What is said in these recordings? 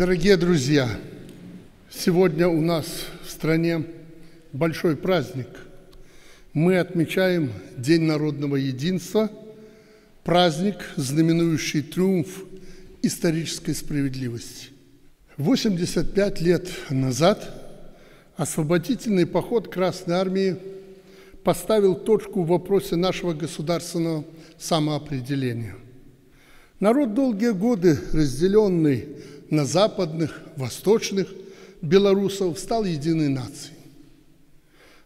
Дорогие друзья, сегодня у нас в стране большой праздник. Мы отмечаем День народного единства, праздник, знаменующий триумф исторической справедливости. 85 лет назад освободительный поход Красной Армии поставил точку в вопросе нашего государственного самоопределения. Народ долгие годы, разделенный на западных, восточных белорусов, стал единой нацией.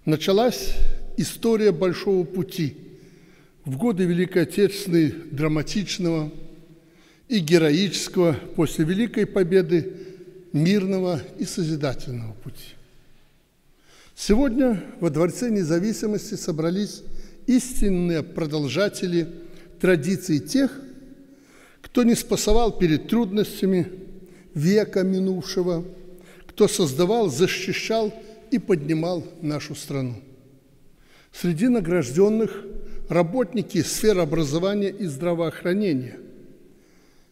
Началась история Большого пути в годы Великой Отечественной драматичного и героического после Великой Победы мирного и созидательного пути. Сегодня во Дворце независимости собрались истинные продолжатели традиций тех, кто не спасовал перед трудностями века минувшего, кто создавал, защищал и поднимал нашу страну. Среди награжденных работники сфер образования и здравоохранения.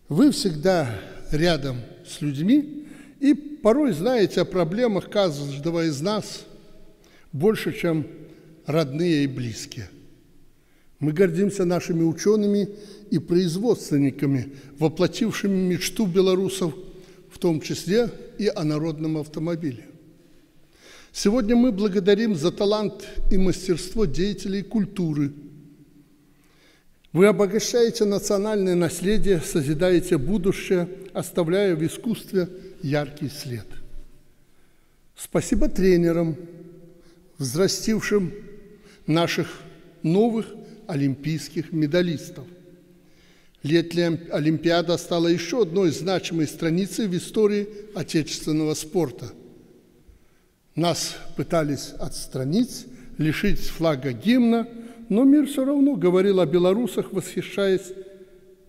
Вы всегда рядом с людьми и порой знаете о проблемах каждого из нас – больше, чем родные и близкие. Мы гордимся нашими учеными и производственниками, воплотившими мечту белорусов, в том числе и о народном автомобиле. Сегодня мы благодарим за талант и мастерство деятелей культуры. Вы обогащаете национальное наследие, созидаете будущее, оставляя в искусстве яркий след. Спасибо тренерам, взрастившим наших новых олимпийских медалистов. Летняя Олимпиада стала еще одной значимой страницей в истории отечественного спорта. Нас пытались отстранить, лишить флага гимна, но мир все равно говорил о белорусах, восхищаясь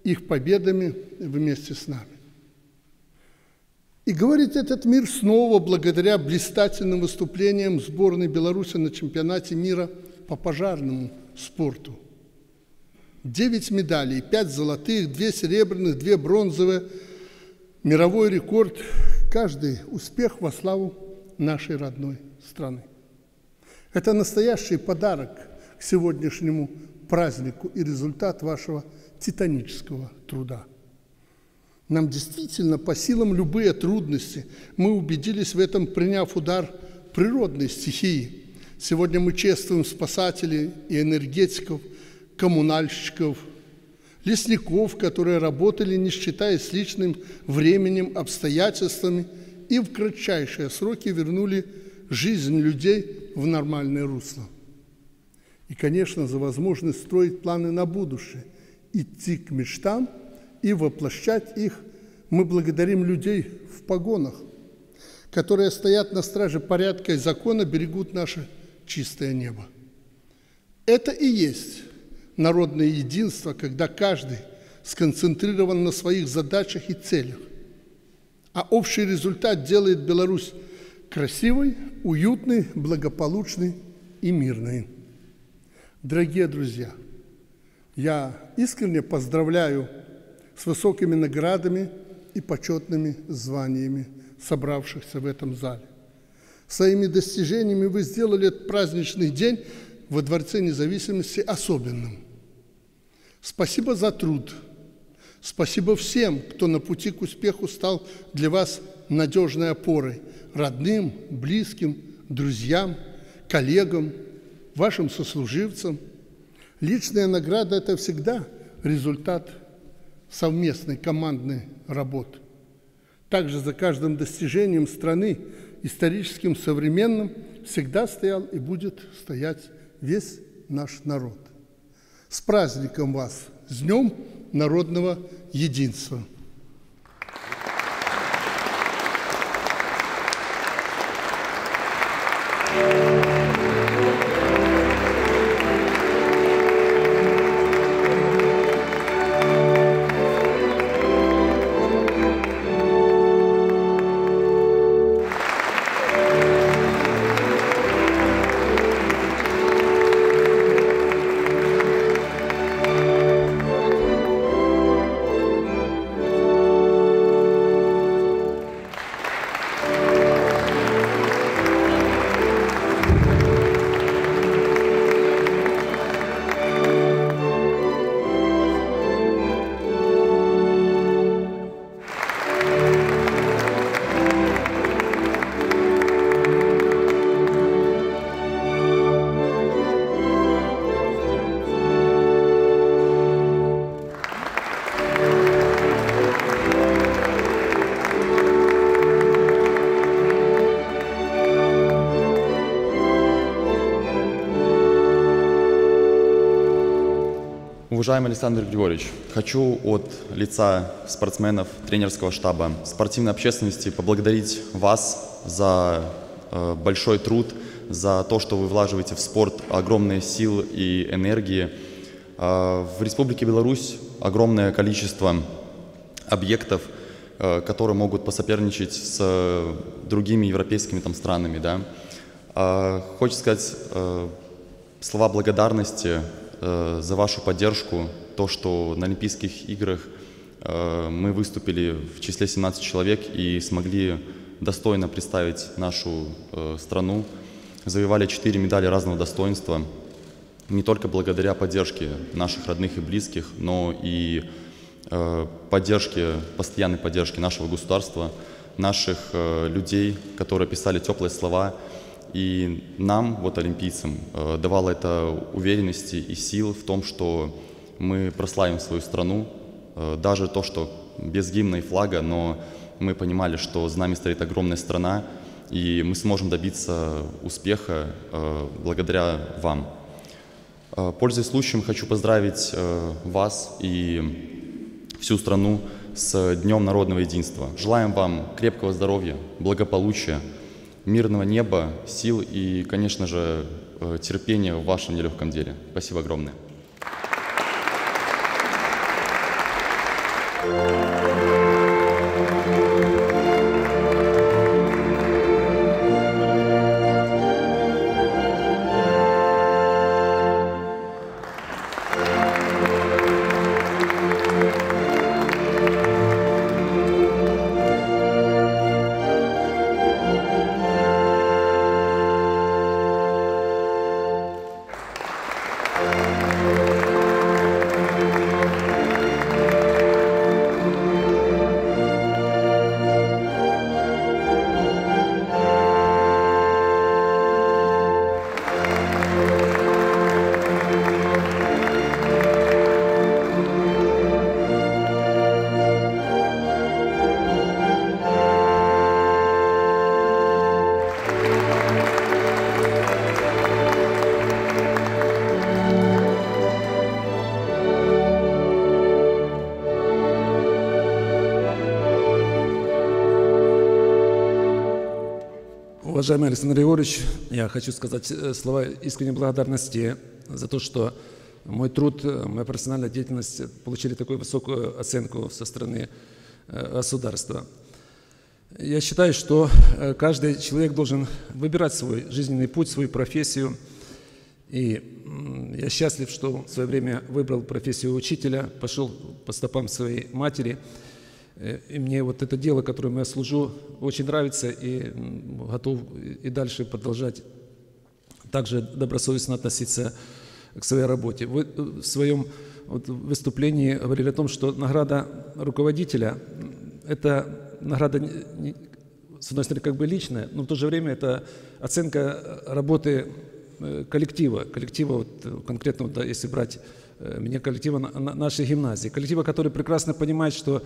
их победами вместе с нами. И говорит этот мир снова благодаря блистательным выступлениям сборной Беларуси на чемпионате мира по пожарному спорту. Девять медалей, пять золотых, две серебряных, две бронзовые. Мировой рекорд. Каждый успех во славу нашей родной страны. Это настоящий подарок к сегодняшнему празднику и результат вашего титанического труда. Нам действительно по силам любые трудности. Мы убедились в этом, приняв удар природной стихии. Сегодня мы чествуем спасателей и энергетиков, коммунальщиков, лесников, которые работали, не считаясь личным временем, обстоятельствами, и в кратчайшие сроки вернули жизнь людей в нормальное русло. И, конечно, за возможность строить планы на будущее, идти к мечтам – и воплощать их, мы благодарим людей в погонах, которые стоят на страже порядка и закона, берегут наше чистое небо. Это и есть народное единство, когда каждый сконцентрирован на своих задачах и целях, а общий результат делает Беларусь красивой, уютной, благополучной и мирной. Дорогие друзья, я искренне поздравляю с высокими наградами и почетными званиями собравшихся в этом зале. Своими достижениями вы сделали этот праздничный день во Дворце независимости особенным. Спасибо за труд. Спасибо всем, кто на пути к успеху стал для вас надежной опорой, родным, близким, друзьям, коллегам, вашим сослуживцам. Личная награда – это всегда результат совместной командной работы. Также за каждым достижением страны, историческим, современным, всегда стоял и будет стоять весь наш народ. С праздником вас, с Днем народного единства! Уважаемый Александр Григорьевич, хочу от лица спортсменов, тренерского штаба, спортивной общественности поблагодарить вас за э, большой труд, за то, что вы влаживаете в спорт огромные силы и энергии. Э, в Республике Беларусь огромное количество объектов, э, которые могут посоперничать с другими европейскими там, странами. Да? Хочется сказать слова благодарности э, за вашу поддержку, то, что на Олимпийских играх э, мы выступили в числе 17 человек и смогли достойно представить нашу э, страну, завоевали 4 медали разного достоинства, не только благодаря поддержке наших родных и близких, но и поддержке, постоянной поддержке нашего государства, наших людей, которые писали теплые слова, и нам, вот олимпийцам, э, давало это уверенности и сил в том, что мы прославим свою страну. Э, даже то, что без гимна и флага, но мы понимали, что за нами стоит огромная страна, и мы сможем добиться успеха э, благодаря вам. Пользуясь случаем, хочу поздравить вас и всю страну с Днем народного единства. Желаем вам крепкого здоровья, благополучия, мирного неба, сил и, конечно же, э, терпения в вашем нелегком деле. Спасибо огромное. Уважаемый Александр Григорьевич, я хочу сказать э, слова искренней благодарности за то, что мой труд, э, моя профессиональная деятельность получили такую высокую оценку со стороны э, государства. Я считаю, что каждый человек должен выбирать свой жизненный путь, свою профессию. И я счастлив, что в свое время выбрал профессию учителя, пошел по стопам своей матери – и мне вот это дело, которым я служу, очень нравится и готов и дальше продолжать также добросовестно относиться к своей работе. Вы э, в своем вот выступлении говорили о том, что награда руководителя – это награда, с одной стороны, как бы личная, но в то же время это оценка работы э, коллектива, коллектива, вот, конкретно, вот, да, если брать меня коллектива нашей гимназии, коллектива, который прекрасно понимает, что Э,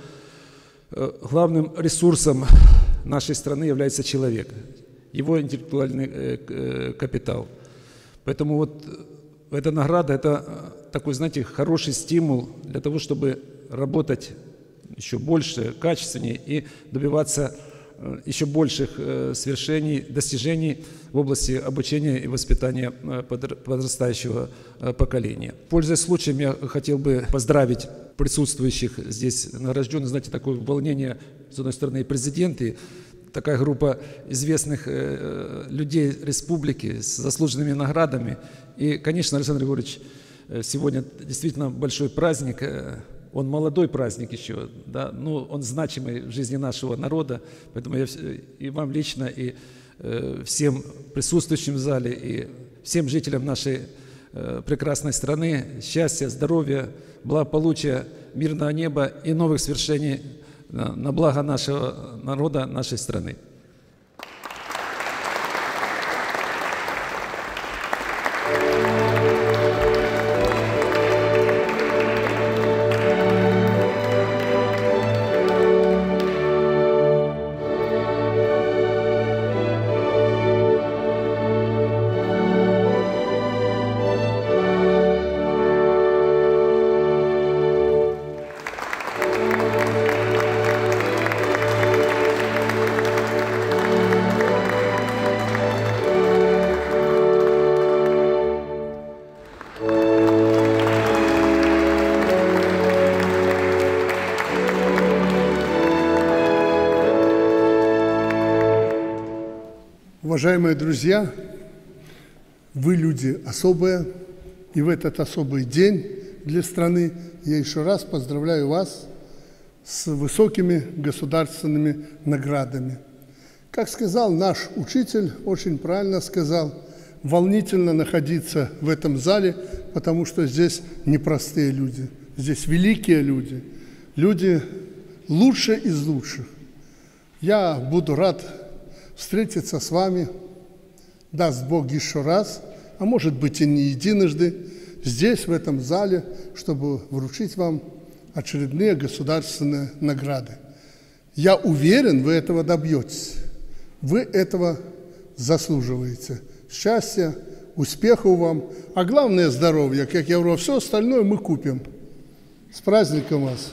главным ресурсом нашей страны является человек, его интеллектуальный э, э, капитал. Поэтому вот эта награда – это такой, знаете, хороший стимул для того, чтобы работать еще больше, качественнее и добиваться Э, еще больших э, свершений, достижений в области обучения и воспитания э, подрастающего поколения. Пользуясь случаем, я хотел бы поздравить присутствующих здесь награжденных, знаете, такое волнение, с одной стороны, и президент, и такая группа известных людей республики с заслуженными наградами. И, конечно, Александр Григорьевич, сегодня действительно большой праздник, он молодой праздник еще, да, но он значимый в жизни нашего народа, поэтому я и вам лично, и э, всем присутствующим в зале, и всем жителям нашей э, прекрасной страны счастья, здоровья, благополучия, мирного неба и новых свершений на, на благо нашего народа, нашей страны. Уважаемые друзья, вы люди особые, и в этот особый день для страны я еще раз поздравляю вас с высокими государственными наградами. Как сказал наш учитель, очень правильно сказал, волнительно находиться в этом зале, потому что здесь непростые люди, здесь великие люди, люди лучшие из лучших. Я буду рад встретиться с вами, даст Бог еще раз, а может быть и не единожды, здесь, в этом зале, чтобы вручить вам очередные государственные награды. Я уверен, вы этого добьетесь. Вы этого заслуживаете. Счастья, успехов вам, а главное здоровья. Как я говорю, все остальное мы купим. С праздником вас!